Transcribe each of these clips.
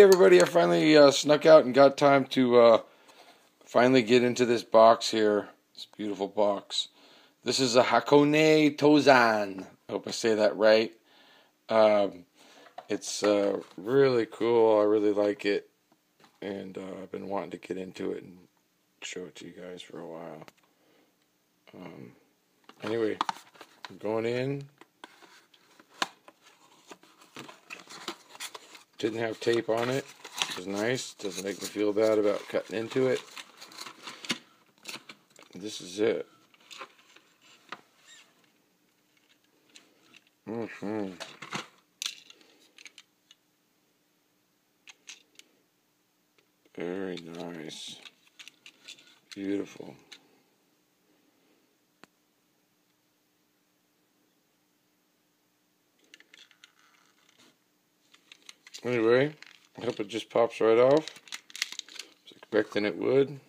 Hey everybody, I finally uh, snuck out and got time to uh, finally get into this box here. This beautiful box. This is a Hakone Tozan. I hope I say that right. Um, it's uh, really cool. I really like it. And uh, I've been wanting to get into it and show it to you guys for a while. Um, anyway, I'm going in. Didn't have tape on it. It was nice. Doesn't make me feel bad about cutting into it. This is it. Mm-hmm. Very nice. Beautiful. Anyway, I hope it just pops right off. I was expecting it would.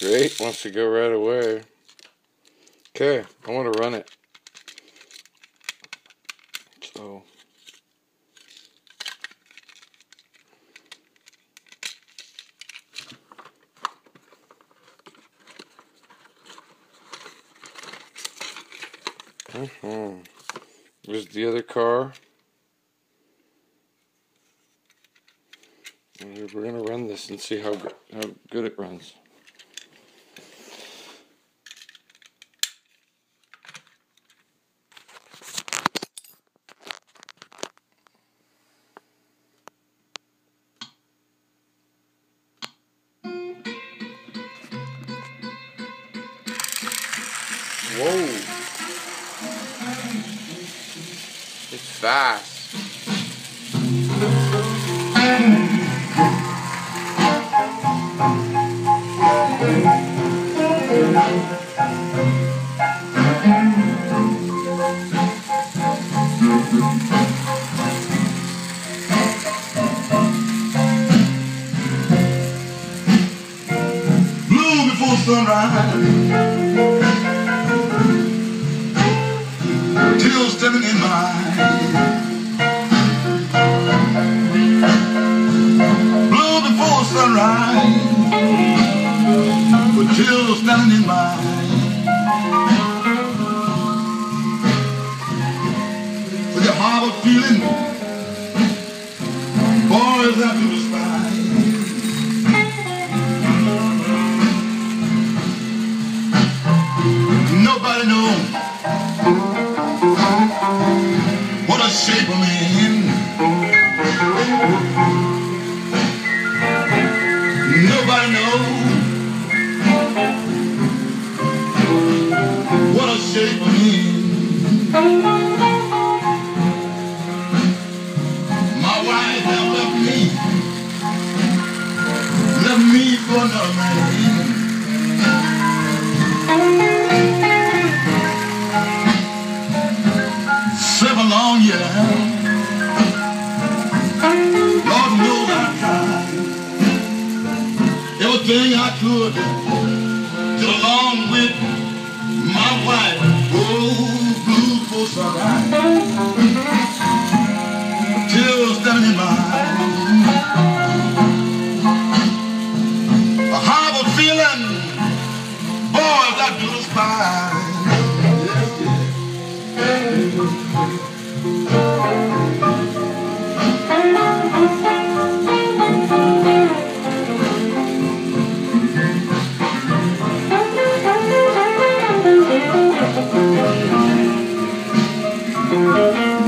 Great, wants to go right away. Okay, I want to run it. So Mm-hmm. There's the other car. We're gonna run this and see how how good it runs. Whoa. It's fast. blue before sunrise. Tears standing in eyes. Blue before sunrise. With tears standing in my. With your harbor feeling, boys after the sky. Nobody knows I'm. Nobody knows what a shape I'm. My wife left me, left me for another man. slip along, yeah. Lord knows I tried everything I could get along with my wife. Oh, blue for sunrise. Tears down in my eyes. A horrible feeling, boys, I do despise. Música